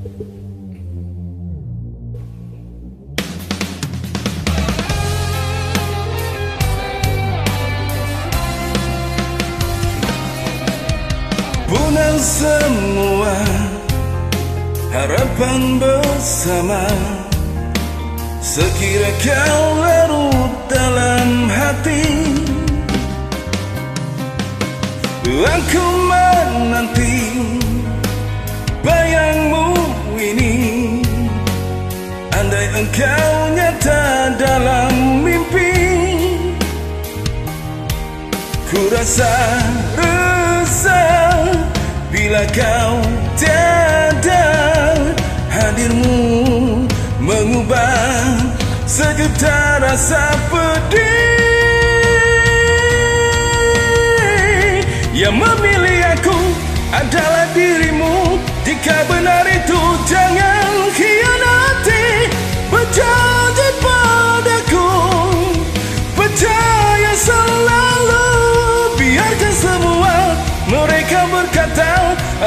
Punah semua harapan bersama. Sekira kau larut dalam hati. Aku menanti bayang Engkau nyata dalam mimpi. Ku rasa resah bila kau tiada Hadirmu mengubah sejuta rasa pedih Yang memilih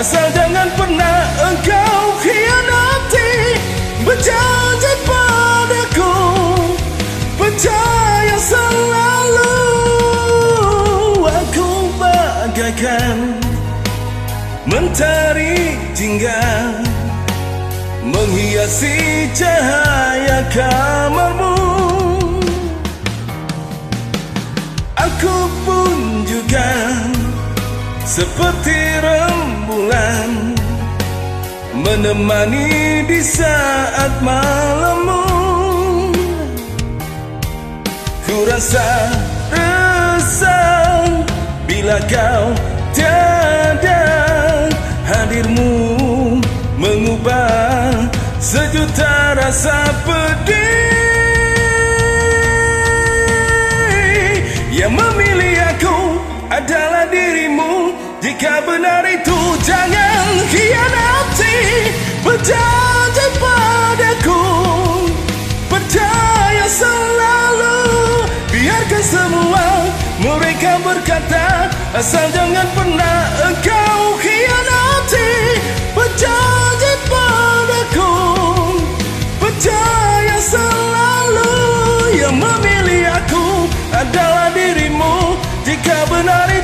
Asal jangan pernah engkau khianati Berjanji padaku Percaya selalu Aku bagaikan Mentari jingga Menghiasi cahaya kamarmu. Aku pun juga Seperti Menemani di saat malammu. Ku rasa resah Bila kau tiada Hadirmu mengubah Sejuta rasa pedih Jika benar itu jangan khianati. Berjanji padaku. Percaya selalu. Biarkan semua mereka berkata Asal jangan pernah engkau khianati. Berjanji padaku. Percaya selalu. Yang memilih aku adalah dirimu. Jika benar itu